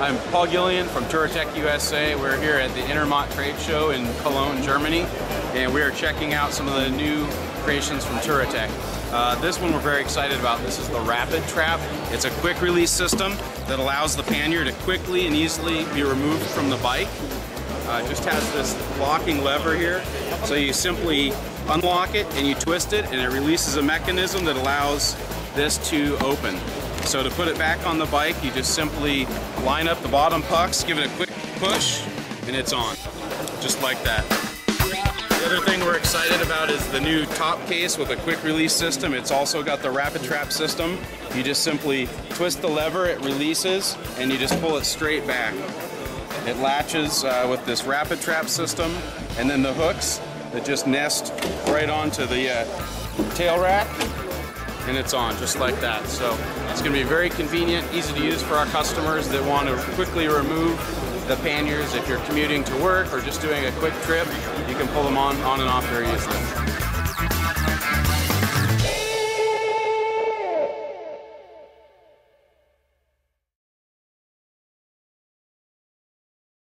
I'm Paul Guillien from Touratech USA. We're here at the Intermot Trade Show in Cologne, Germany, and we are checking out some of the new creations from Touratech. Uh, this one we're very excited about. This is the Rapid Trap. It's a quick release system that allows the pannier to quickly and easily be removed from the bike. Uh, it just has this locking lever here. So you simply unlock it and you twist it and it releases a mechanism that allows this to open. So to put it back on the bike, you just simply line up the bottom pucks, give it a quick push, and it's on. Just like that. The other thing we're excited about is the new top case with a quick release system. It's also got the rapid trap system. You just simply twist the lever, it releases, and you just pull it straight back. It latches uh, with this rapid trap system, and then the hooks that just nest right onto the uh, tail rack and it's on just like that. So it's going to be very convenient, easy to use for our customers that want to quickly remove the panniers. If you're commuting to work or just doing a quick trip, you can pull them on, on and off very easily.